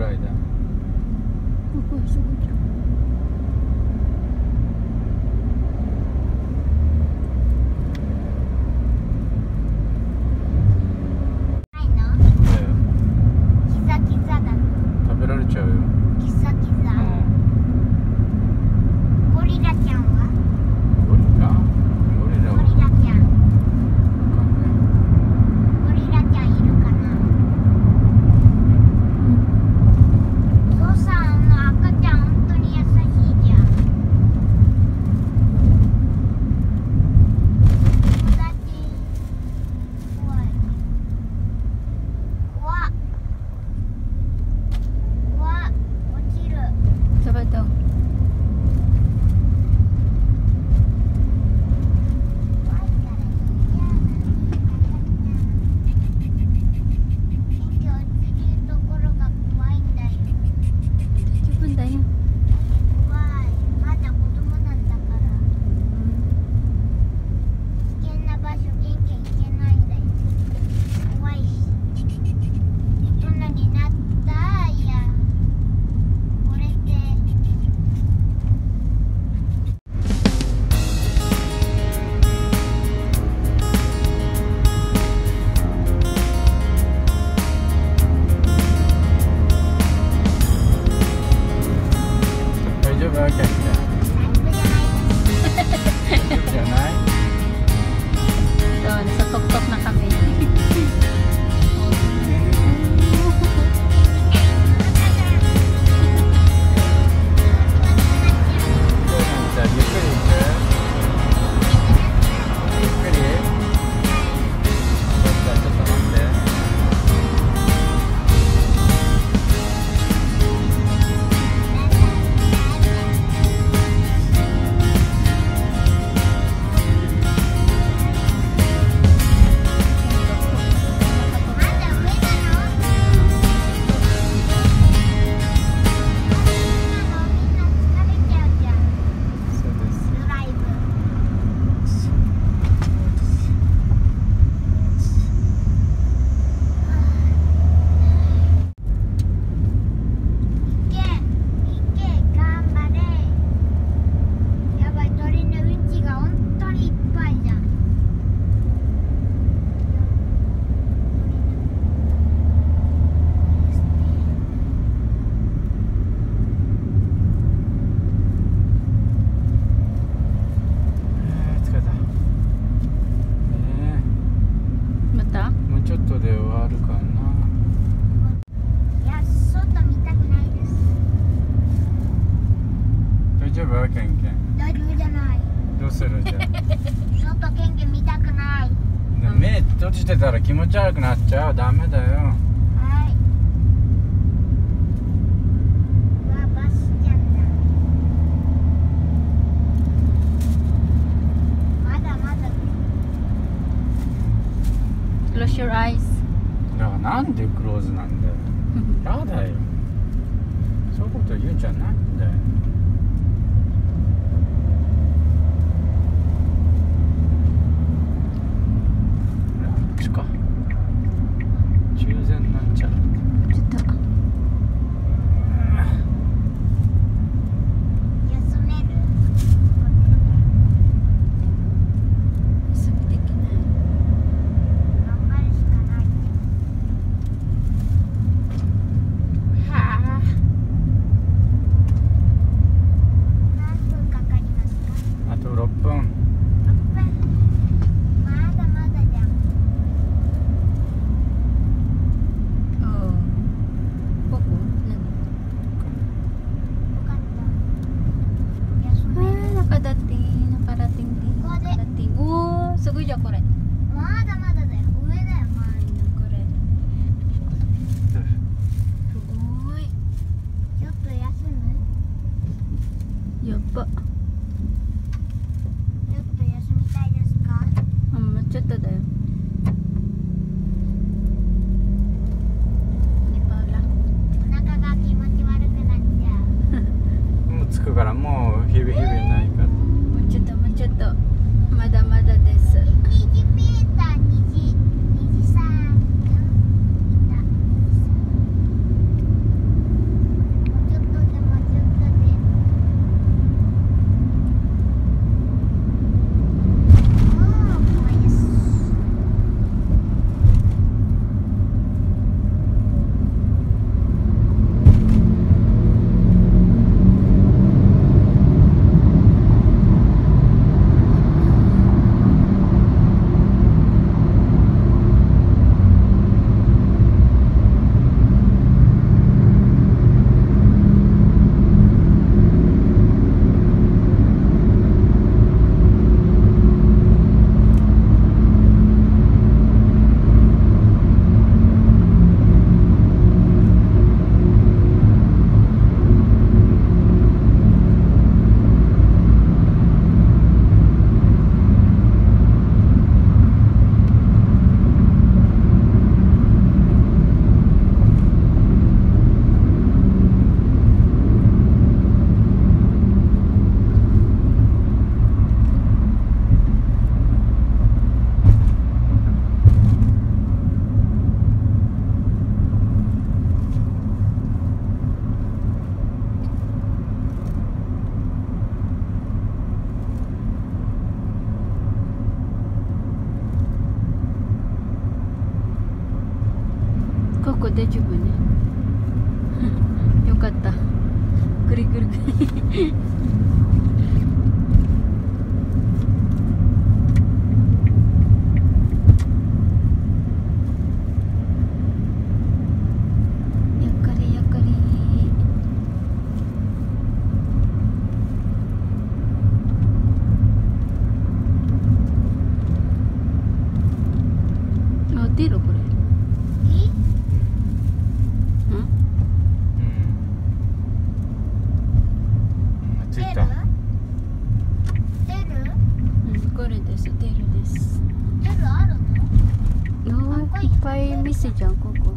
ぐらいで。ここすぐじゃんケンケン大丈夫じゃない。どうするじゃあ？ちょケンケン見たくない。目閉じてたら気持ち悪くなっちゃう。ダメだよ。はい。まだまだ。Close your だからなんでクローズなんだよ。やだよ。そういうこと言うんじゃないんだよ。やっぱ。ゴルです。デルです。デルあるの？いっぱい見せちゃうここ。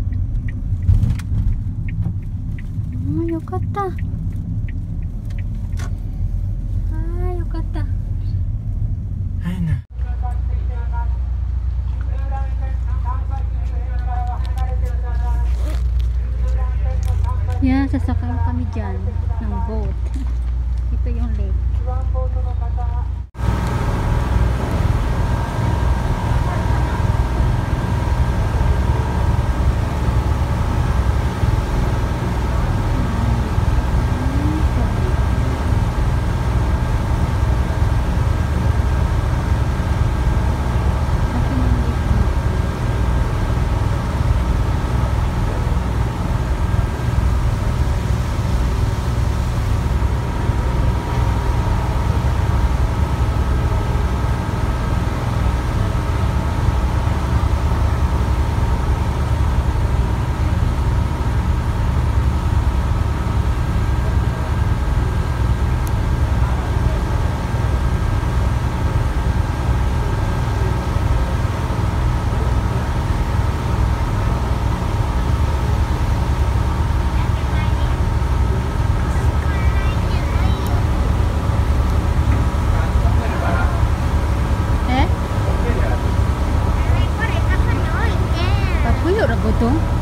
うんよかった。ああよかった。はいやささかの神じゃんのボート。ito yung lake Então,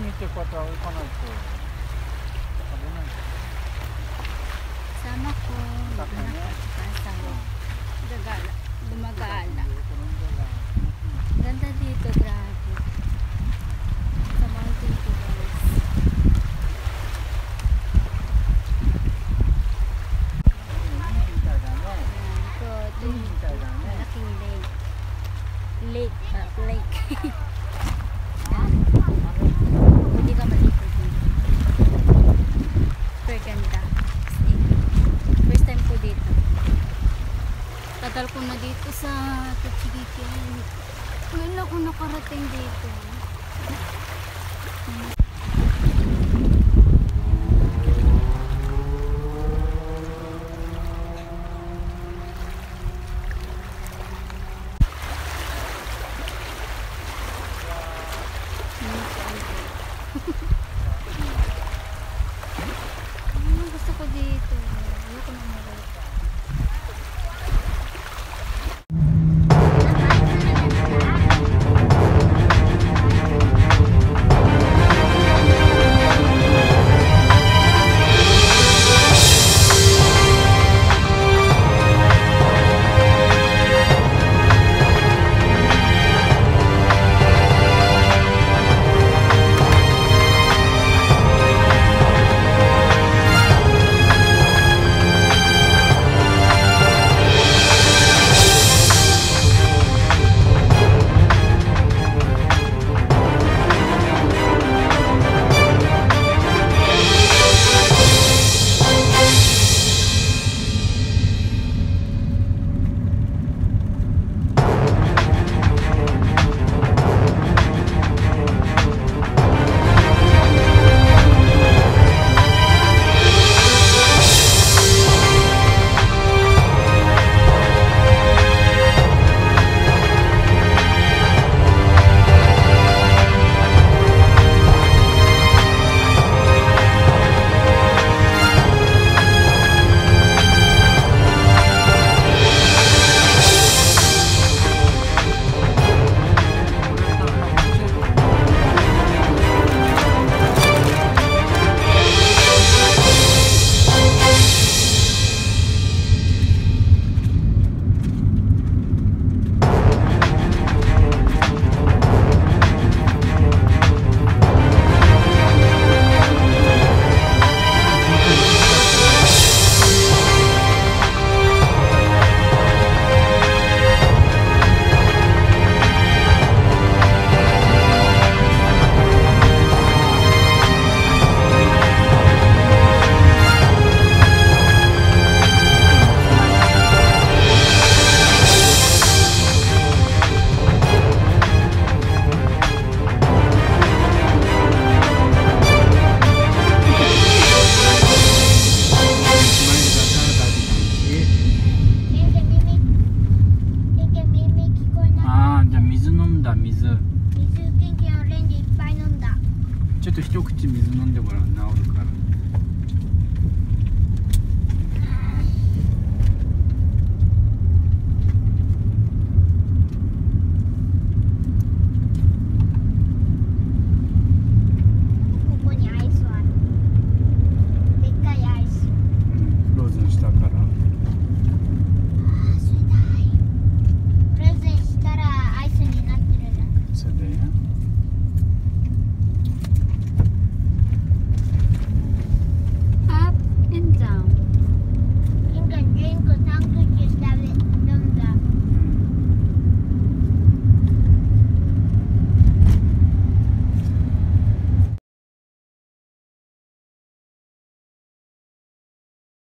見て方は置かないと。